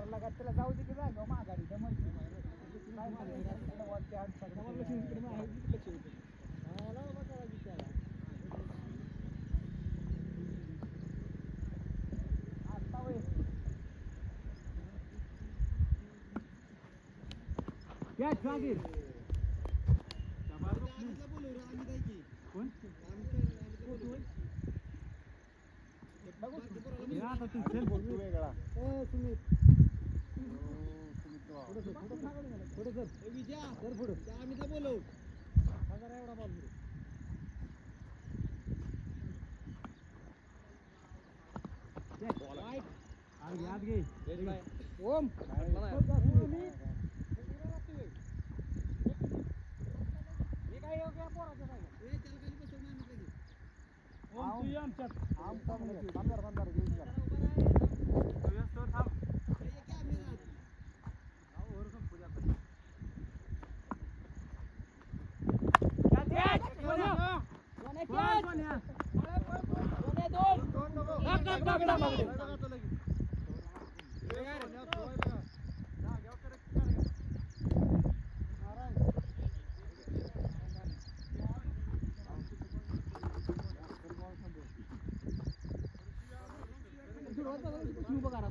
मारला का त्याला जाऊ दे की जागा माघारी. त्या म्हणते. काय मारायला वाटते आठ सगळं आहे आत्ता भरपूर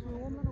room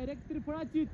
Direct triple açık.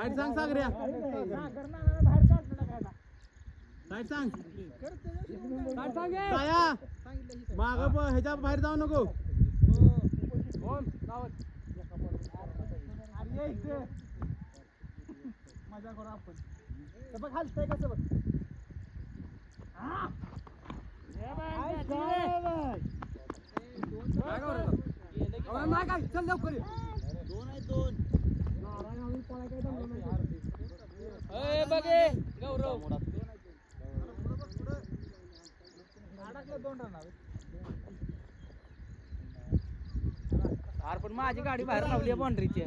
काय सांग सागऱ्या. काय सांग. काय सांग साया. माग ह्याच्या बाहेर जाऊ नको. मजा करू आपण. बघ हालतंय कसं बघ. काय चल लवकर गाडी बाहेर लावली आहे बाँड्रीची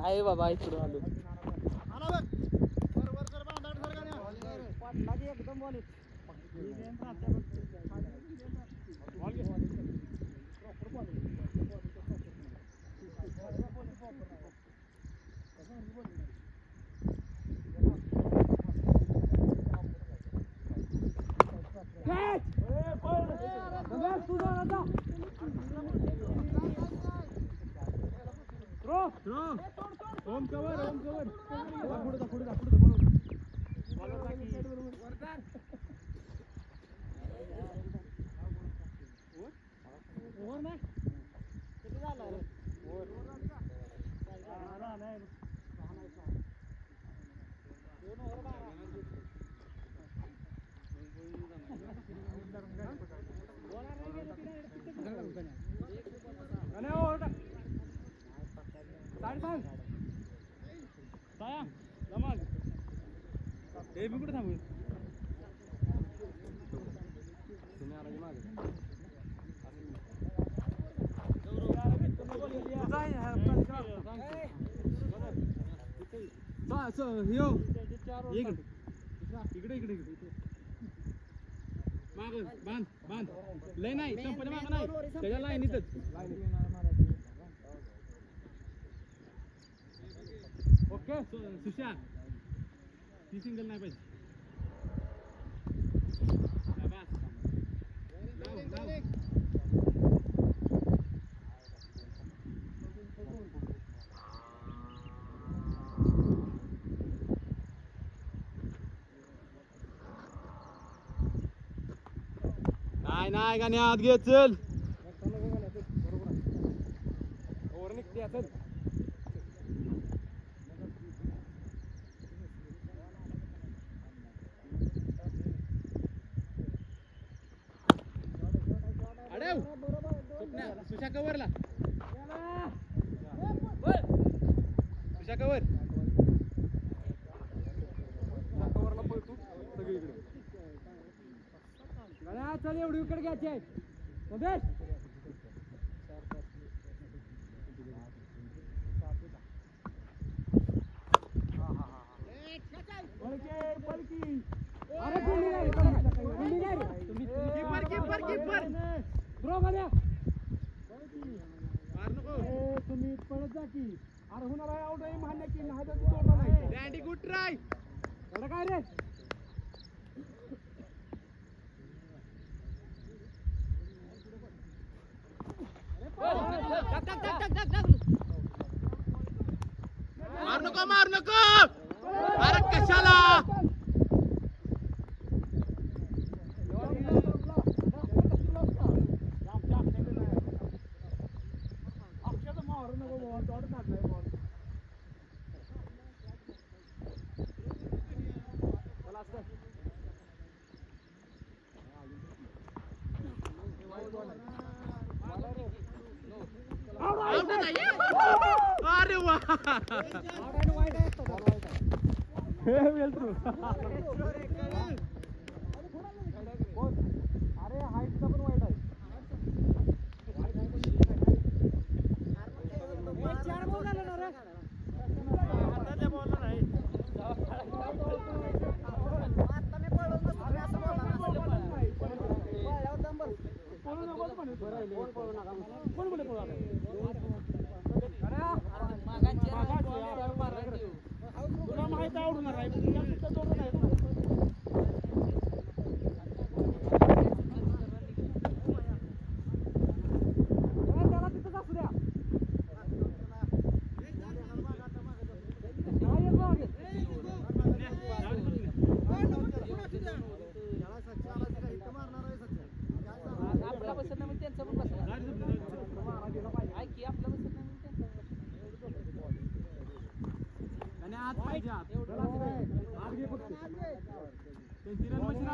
नाही बाबा इकडून आलो. पाटलाची एकदम bowling throw home cover home cover पुढे जा पुढे जा पुढे जा बरोबर साया हे मी कुठे थांबू इकडे. इकडे इकडे माग बांध बांध. लय नाही संपले माग नाही. त्याच्या लाईनीतच ओके सुशा. ती सिंगल नाही पाहिजे शाबास. लाव, लाव. नाही नाही गाणे आत घे चल स्वप्न्या सुशा कवरला सुशा कवर कवरला पळतो सगळीकडे. चल एवढी विकेट घ्यायची आहे. मध्येच अरे फिल्डिंग आहे फिल्डिंग आहे कीपर कीपर कीपर थ्रो मध्ये मार नको तुम्ही पळत जा की अरे होणार आहे आउट आहे मान्य की नाही तर तोडला नाही. डॅडी गुड ट्राय एवढं काय रे? मार नको मार नको. अरे कशाला?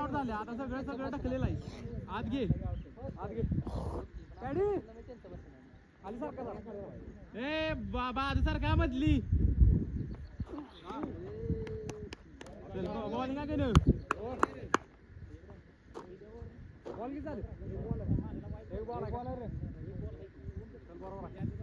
रनावर झाले. आता सगळं सगळं टाकलेलं आहे आत घे. आत घे. कॅडी आली सारखा ए बाबा आधी सारखा मधली. बॉलिंग काय केलं बॉल किती झाले? एक बॉल बॉल बरोबर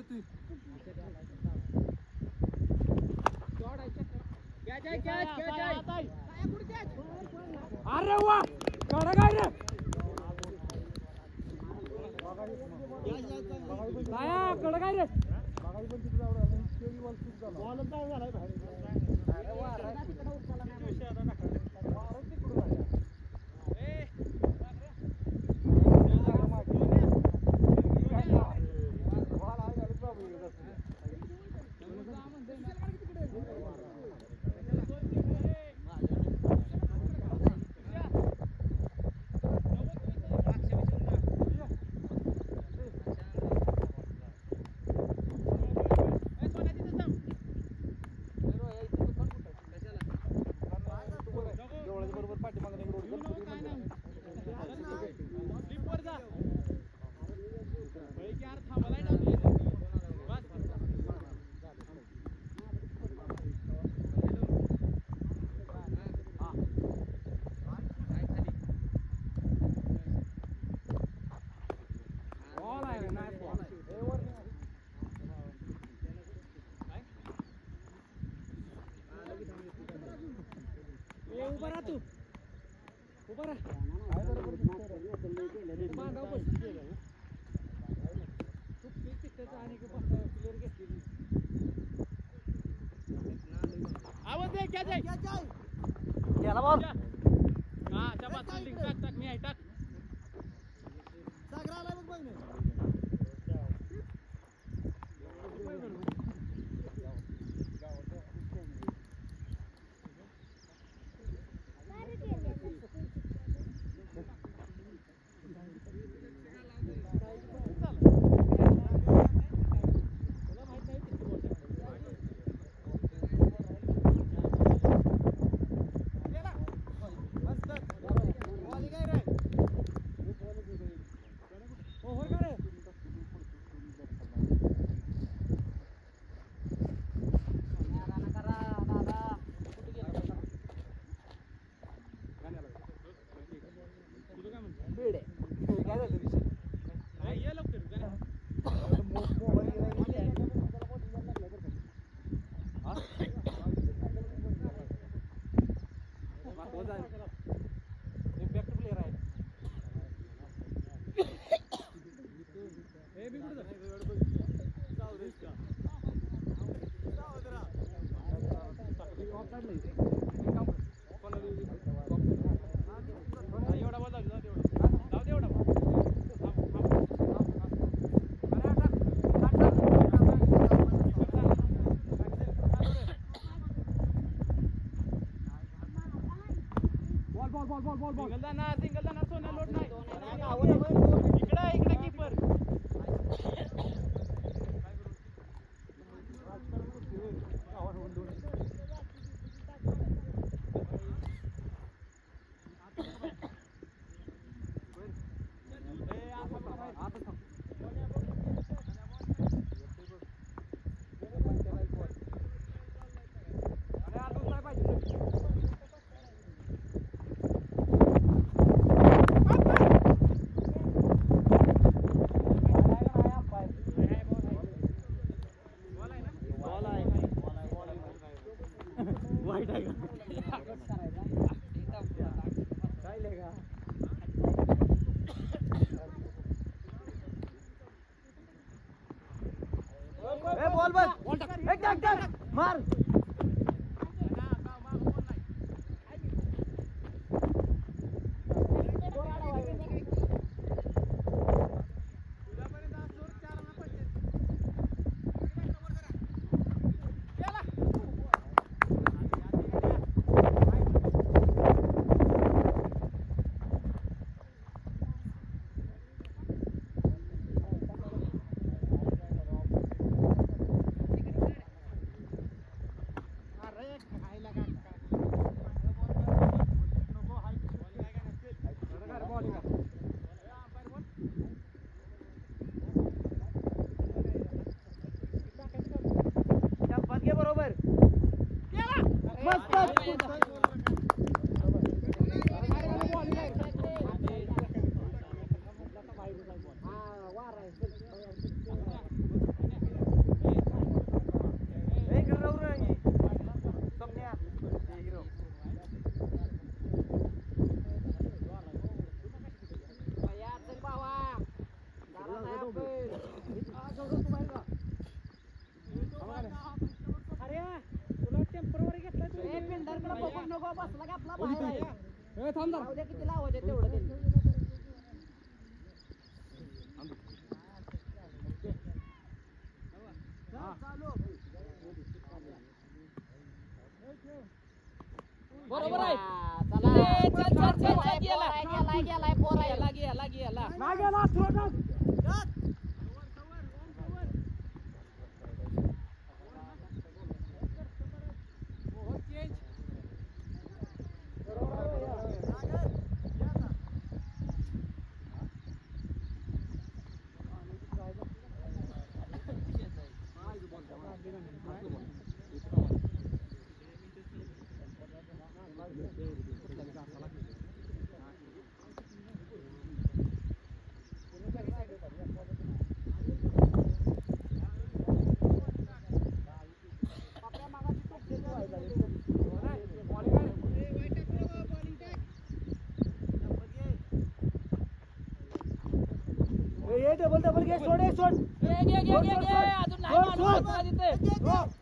गाण्या फोन येतोय क्या बॉल बॉल बॉल बॉल बरोबर आहे ए, चल, चल, चल, चल, गेला. गेला, गेला, गेला. गेला, गेला, थोडं. છોડ છોડ છોડ છોડ છોડ છોડ છોડ છોડ છોડ છોડ છોડ છોડ છોડ છોડ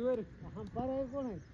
duro. para aí, Corrente.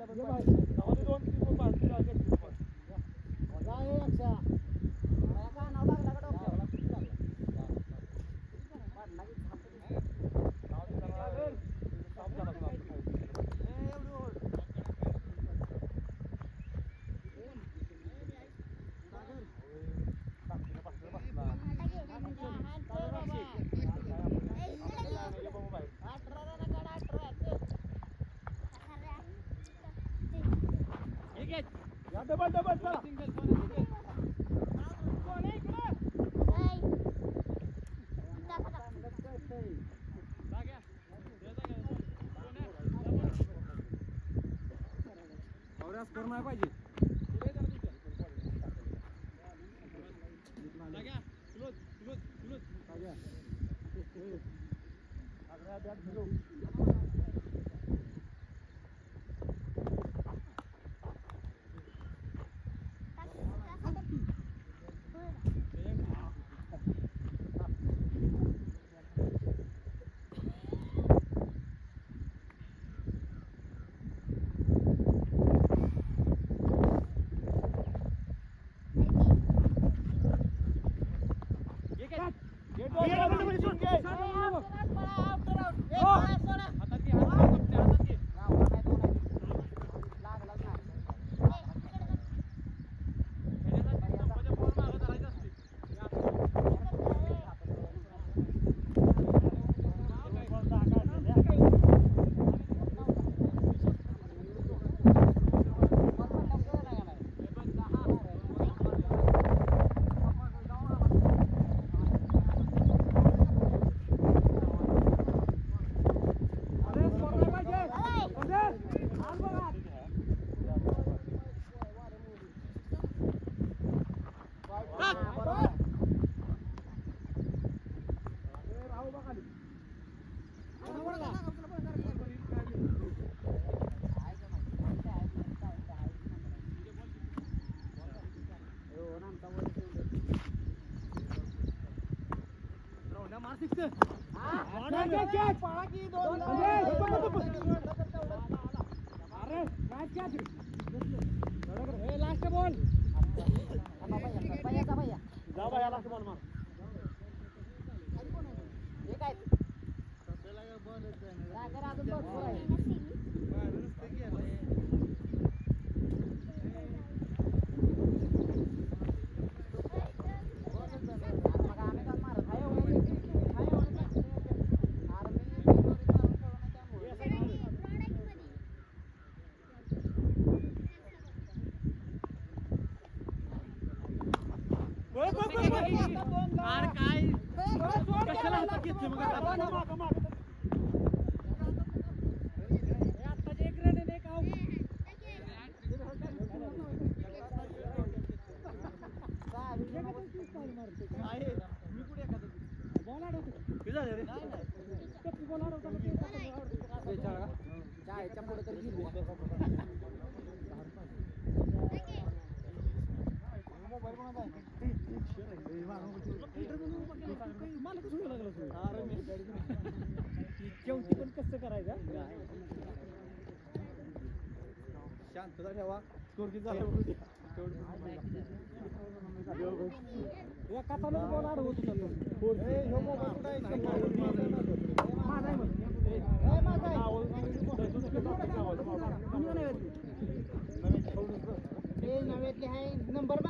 दे आला पोरगी झाला? एका चालू बॉल होत होता नंबर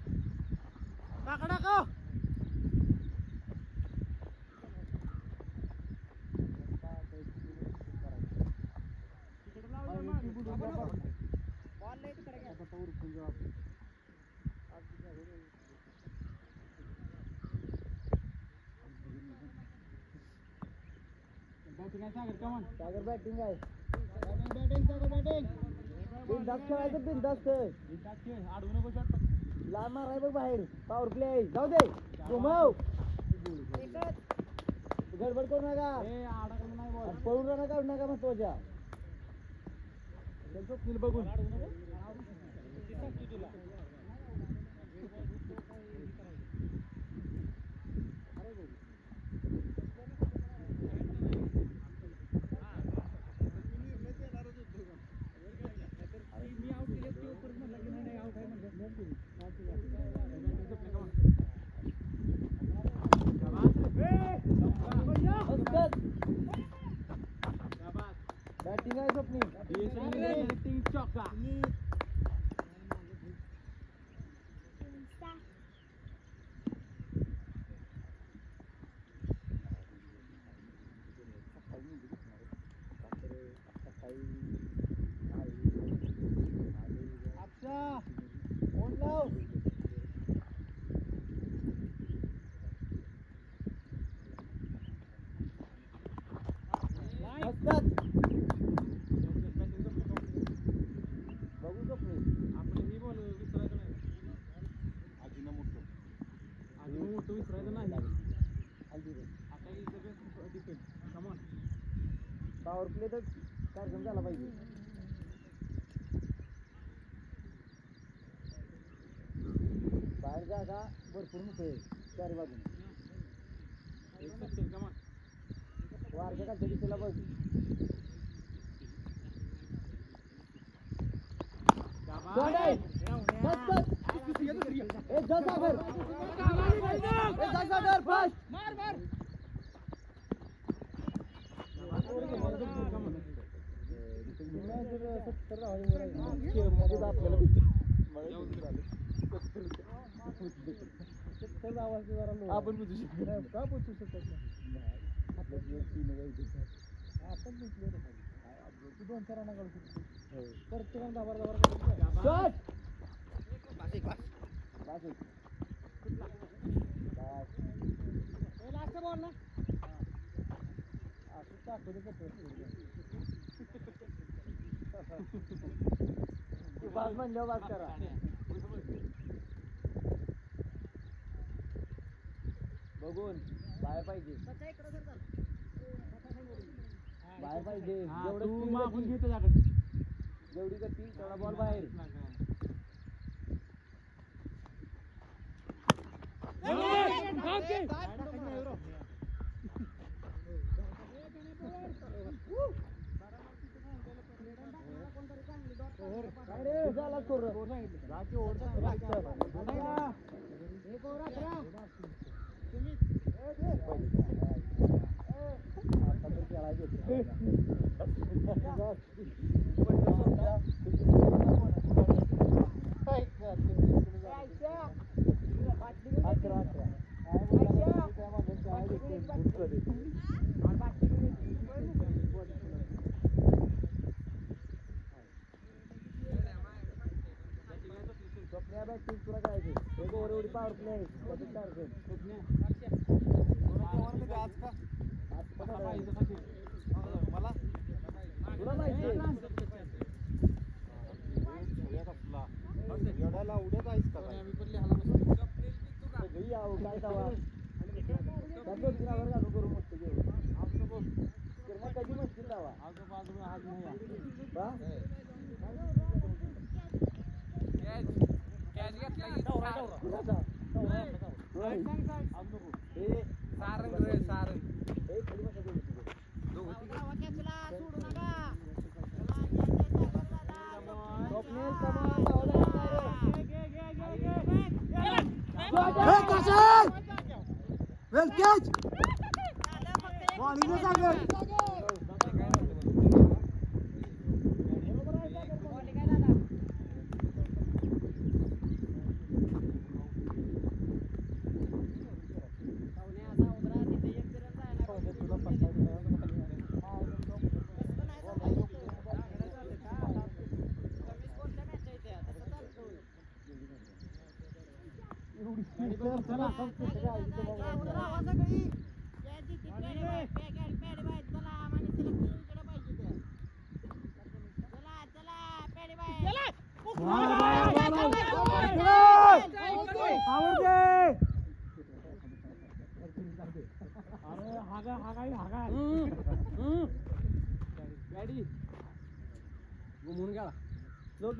बॅटिंग आहे. बाहेर. पावर प्ले आहे. जाऊ दे. घुमाव. गडबड करू नका. पळून राहणार काढू नका मग तुझ्या बघून. Dah tinggal sop ni. Dia sini dia lifting chok ah. Power play तर कार्यक्रम झाला पाहिजे बाहेर जागा भरपूर मोकळे आहे, चारी बाजूने एक सत्तर कमॉन वारच्या खालच्या दिशेला बघ Shot आहे. बस, बस. ए, जा सागर. ए, जा सागर, fast. सत्तर धावांनी वर आहे. खेळमध्ये तर आपल्याला भेटते. सत्तर धावांची जरा low आहे. आपण पोचू शकत नाही. का पोचू शकत नाही? आपण आपलं, तू दोन चार रना काढू शकतो. प्रत्येकाने दहा बारा दहा बारा काढू बस. एक. बस. असं टाकू दे कपडे. बाज म्हणल्यावर बाज करा. बघून बाहेर पाहिजे. बाहेर पाहिजे. जेवढं तू speed मागून गती- घे त्याच्याकडे जेवढी गती तेवढा बॉल बाहेर. झाला ओढ एक ओव्हर एवढी पॉवर आहे त्याच्यात चार रन. तुला माहिती एवढ्याला आहेस का काय? घालून करू मस्त जेवण. तर मग कधी मस्ती तवा? बा? कुणाचा? होय. हे. सारंग लागणार रे. Well catch! Morning सागर अरे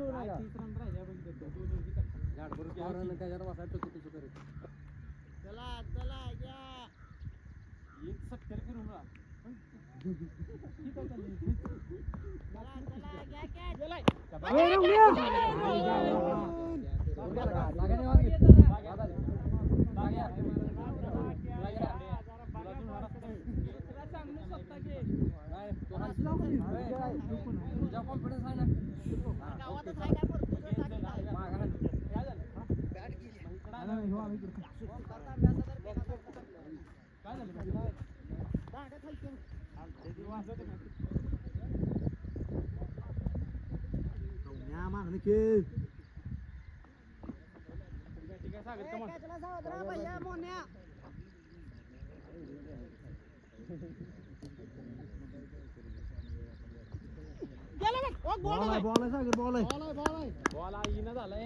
लोटू नका. तीस रन राहिल्या बघ इथं. दोन दोन wicket. झाड भरून केला की त्याच्यावर बसायला टुकू टुकू करत. एक सत्तर फिरून राहा. पण ठीक आहे चालली. ए, रंग्या! लागायला वाट घे. लागा. लागा. लागा. तुला दोन हात असतात. काय? तो हात अरे, तुझा confidence आहे ना? मागं हात. काय झालं? काय झालं? या मागणी खेळ. ठीक आहे, सागर. बॉल आहे बॉल आहे बॉल आहे बॉल येईना झालाय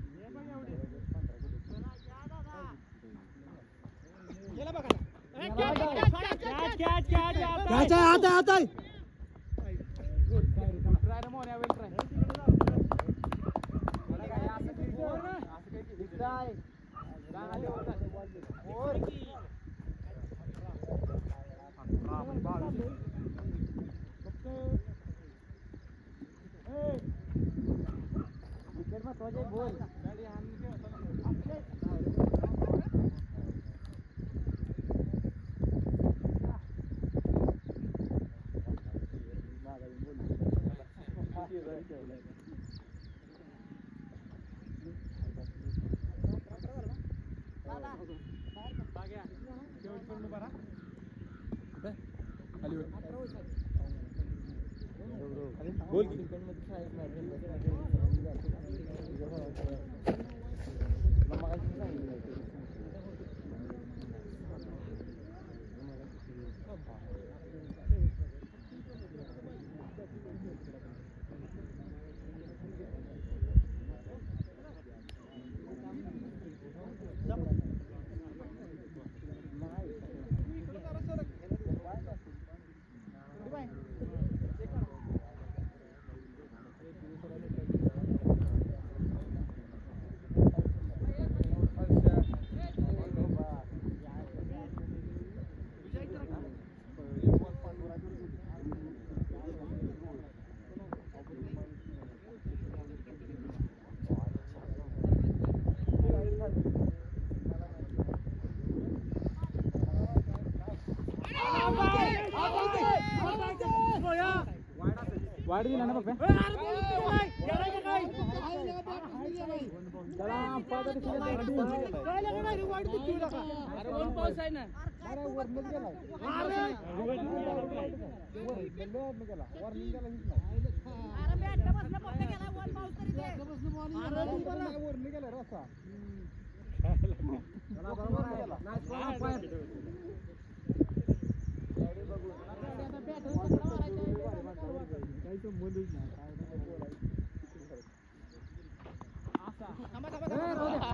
कैच है आता आता है बोल advertisement. वाढदिन ना पप्पा गेला रस्ता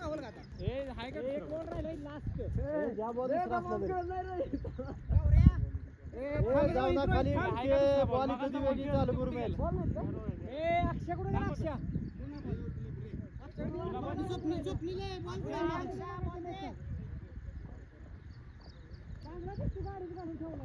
गावाला आता? ए हाय का? एक कोण राहिले लास्ट ज्या बॉल खाली बॉल कधी वेगळी चालू करू मेल ए अक्षय कुठे गेला? अक्षय? झोपली झोपलेला आहे बॉल चांगला दिसतो गाडी ठेवला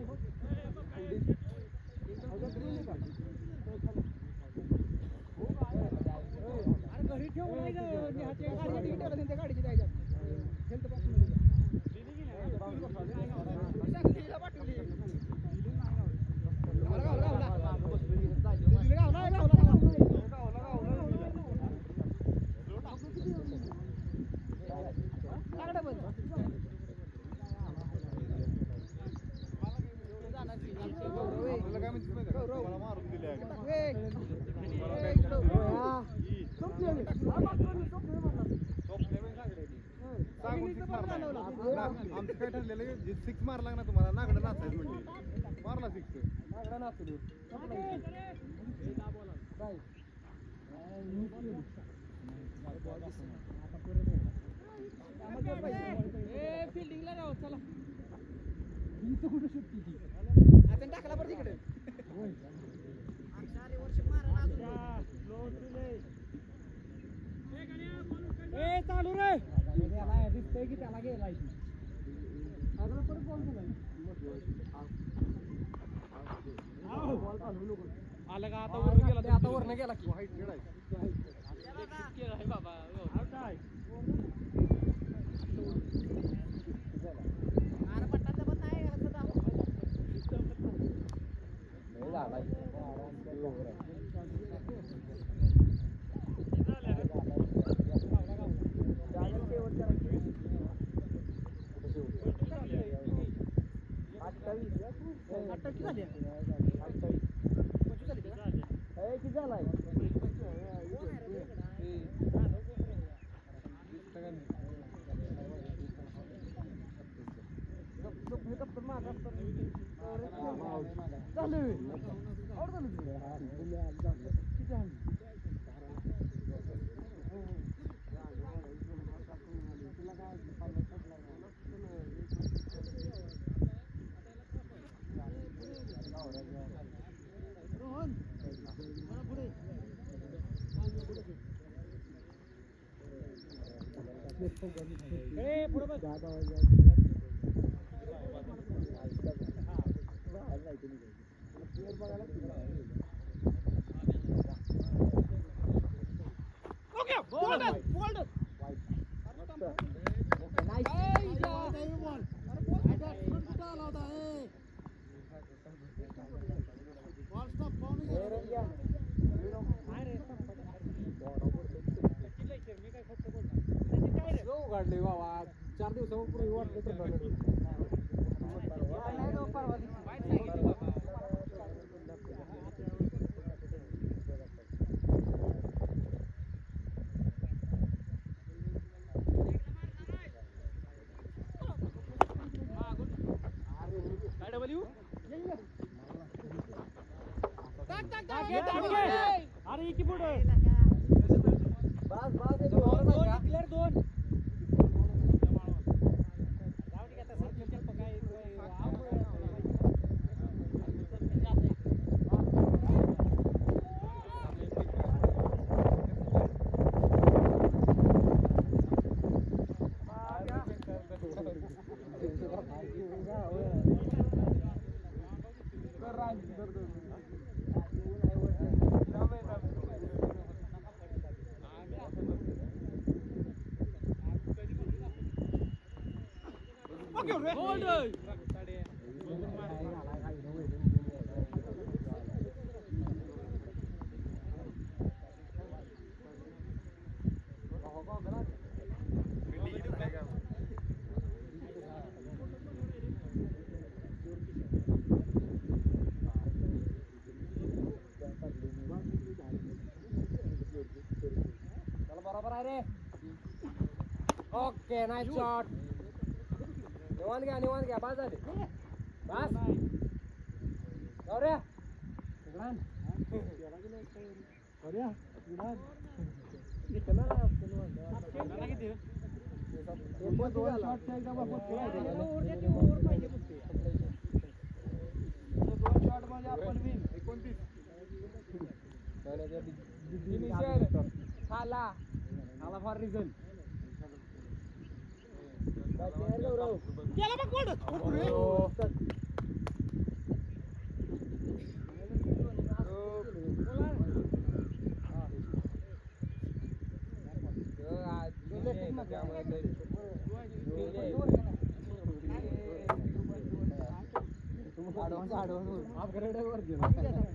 मला मारून आमचं काय ठरलेलं सिक्स मारला ना तुम्हाला? नागडं नाचायचं म्हणजे मारला सिक्स फिल्डिंगला राहू चला टाकला बरं तिकडे ए चालू रे. दिसतंय की त्याला गेलाय. आलं का? आता वरून गेला आता वरनं गेला की. वाईट खेळ आहे केलं. आहे बाबा काय अरे पट्टा जमत नाही असं दाबून. ए पुढे बघायला ओके नाही शॉट निवान घ्या निवान घ्या बस झाले बस जाऊ रे एकोणतीस खाला आला फॉर रिझन गेला बघ कोण रे आडवून आडवून आप घराडे वर घेऊन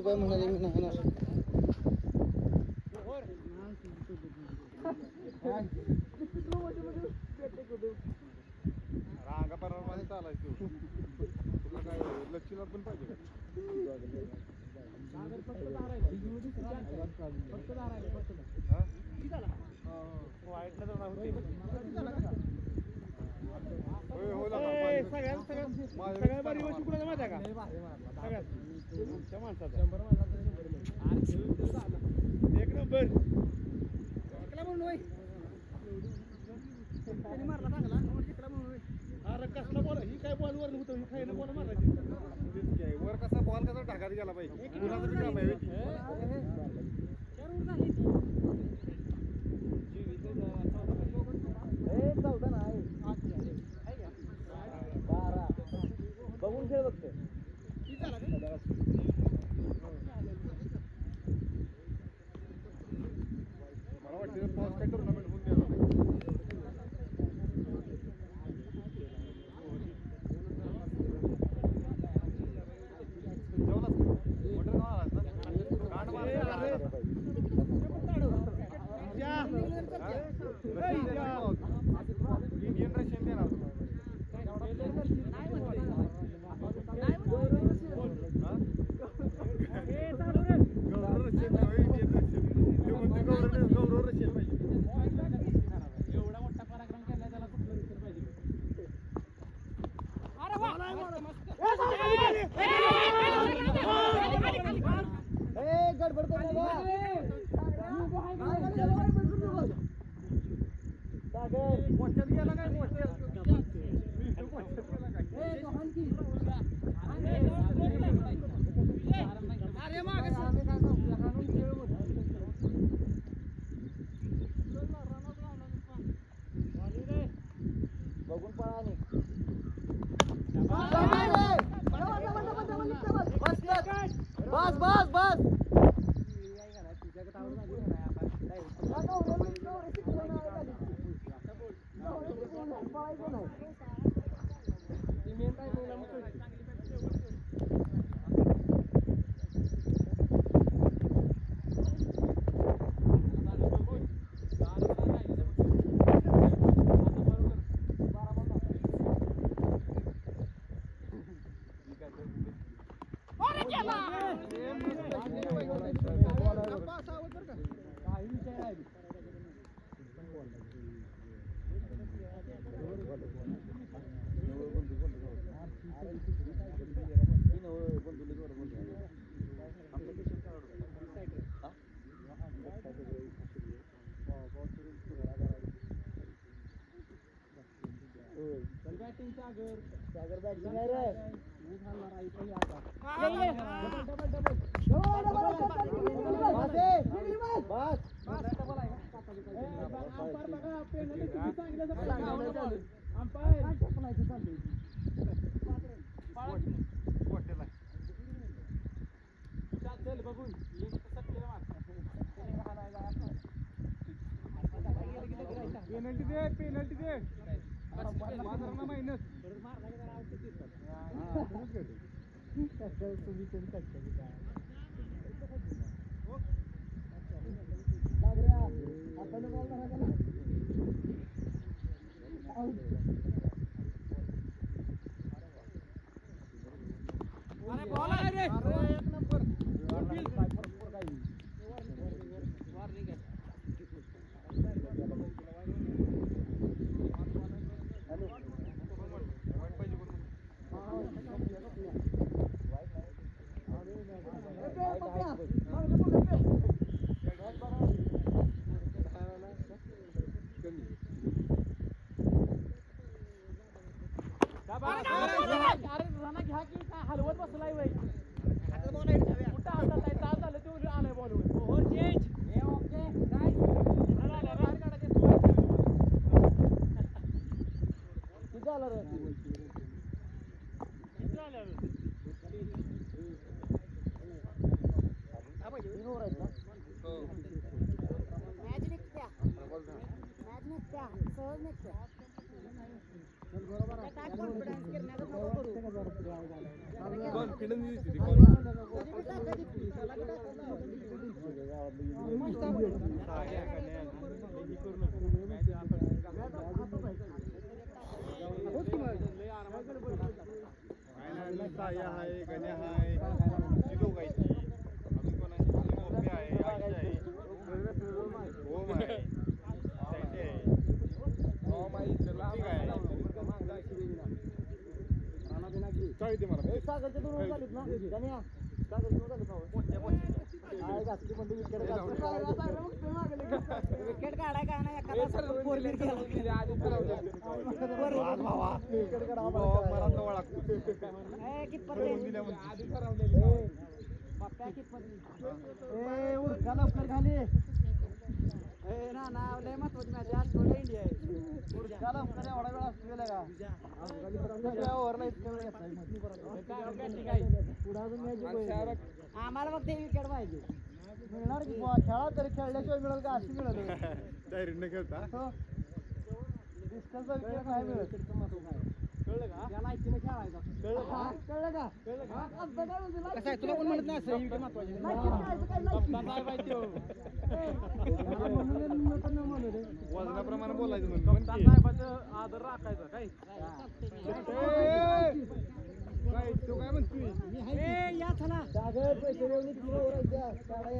si podemos eliminar. রে घ्या की काय हलवत बसलाय वय कुठं हातात आहे तास झालं ते आलाय बॉलवर ओव्हर चेंज हे ओके काय आला बाहेर काढायचे किती आलं रे तीन over आहेत ना? मॅच निघत्या मॅच निघत्या सहज निघत्या काय कॉन्फिडन्स करण्याचं नको करू कॉन्फिडन्स दिसते कधी बी टाका ती. त्याला बी टाकायचं. साया आहे गण्या आहे ती दोघं आहेत ती. अजून कोण आहे? मोपे आहे आयुष आहे ओम आहे सॅटे आहे ठीक आहे चाळी दे मला एक सागरचे दोन over झालीत ना गण्या, सागरचे दोन झालीत ना over? आहे, घातली पण ती wicket घातली. विकेट काढाय काय नाही एखादा फोर गेला Wicket काढावं भावा, लागतं. मला तर लागतो ए, कितपत ठरवून आहे? दिल्या म्हणते. ए, पप्प्या कितपत उरका लवकर खाली? ना ना लय महत्वाची मॅच आज थोडं इंडिया आहे. लवकर एवढा वेळ का? वेळ. पुढं अजून. आम्हाला फक्त विकेट पाहिजे. मिळणार की खेळा तरी खेळल्याशिवाय मिळेल का? अशी मिळेल. डायरेक्ट न खेळता? हो. डिस्टन्सचा विकेट नाही मिळत? कळलं का? त्याला इथे खेळायचा कळलं का? कळलं का? कसं आहे? तुला कोण म्हणत नाही असं? विकेट महत्वाची कप्तान साहेब आहे त्यो. वजनाप्रमाणे बोलायचं म्हणून कप्तान म्हणते. साहेबाचं आदर राखायचा काय? ए, काय तो काय म्हणतोय? पैसे देऊन काढा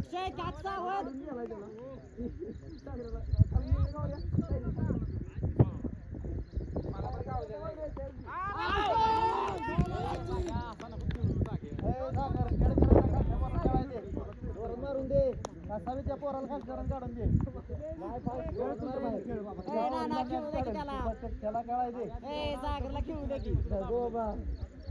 खेळ करा, नका, खेळा, खेळायचे. वरून मारून दे त्या पोराला खाली करून काढून दे नाही खेळू दे त्याला. खेळायचे ए खेळू दे की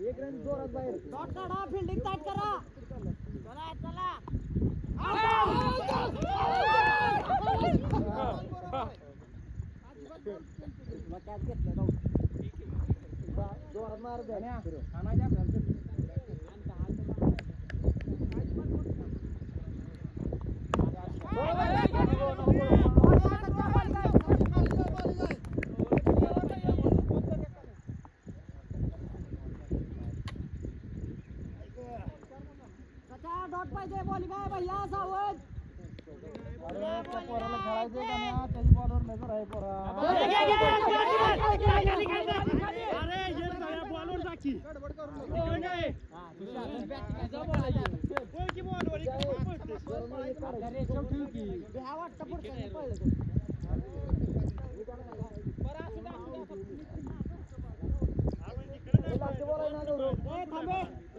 एक रन जोरात बाहेर. डॉट काढा फिल्डिंग ताट करा. चला चला. जोरात मार द्या पाहिजे बॉलिंग आहे भैया सावध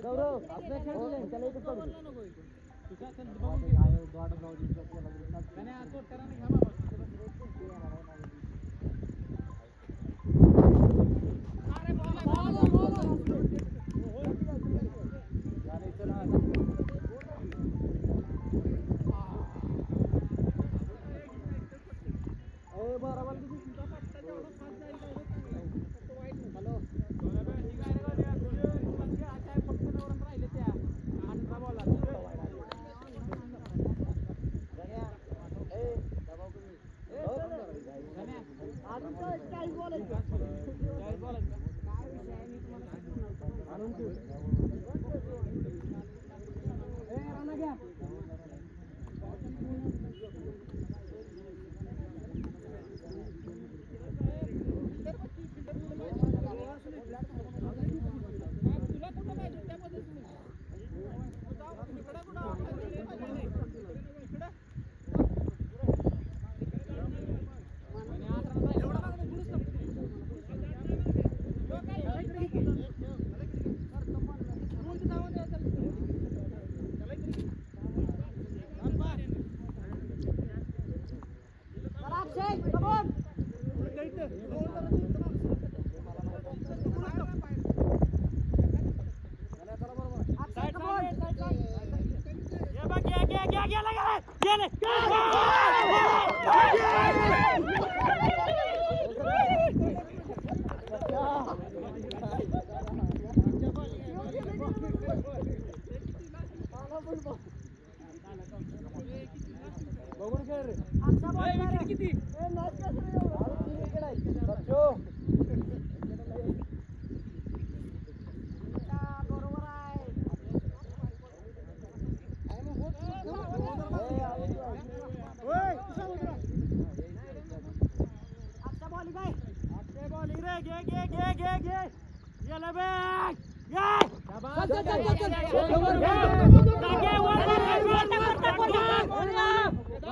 पोराला खेळायचं का ना त्याची बॉलवर नजर आहे पोरा भ्या वाटतं पुढचं पळलं ए, थांबे गौरव आपल्या खेळ त्याला इथं पडू दे. ए,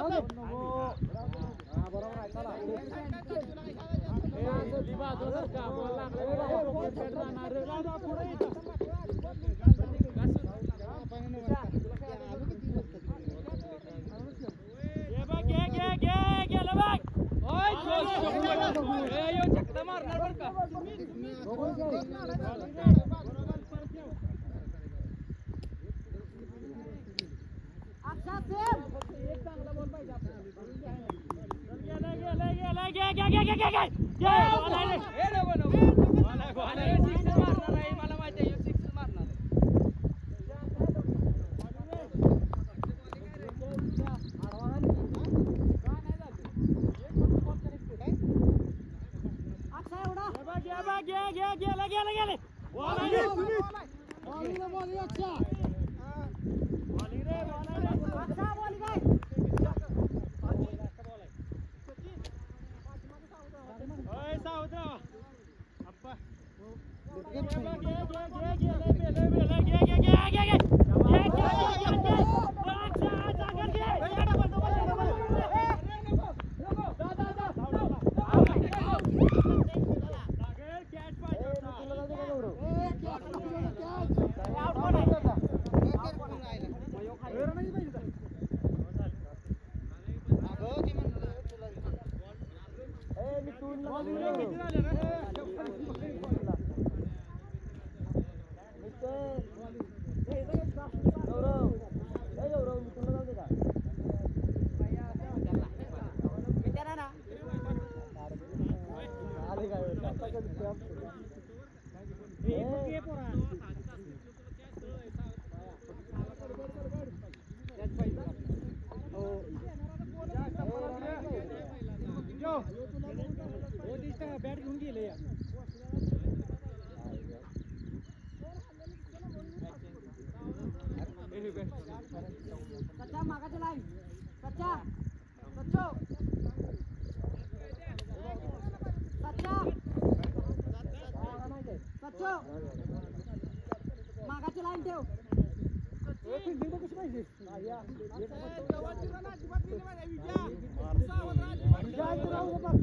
हा, बरोबर आहे, चला. बघून खेळ. अक्षय सेम मला माहिती आहे सिक्स मारणार अक्षय एवढा अक्षय Tony. पाच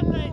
family.